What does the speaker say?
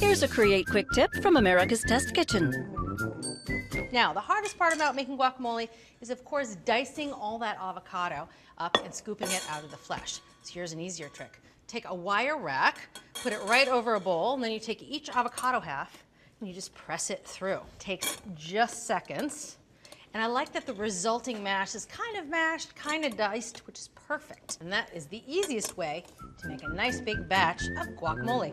Here's a Create Quick tip from America's Test Kitchen. Now, the hardest part about making guacamole is, of course, dicing all that avocado up and scooping it out of the flesh. So here's an easier trick. Take a wire rack, put it right over a bowl, and then you take each avocado half and you just press it through. Takes just seconds. And I like that the resulting mash is kind of mashed, kind of diced, which is perfect. And that is the easiest way to make a nice big batch of guacamole.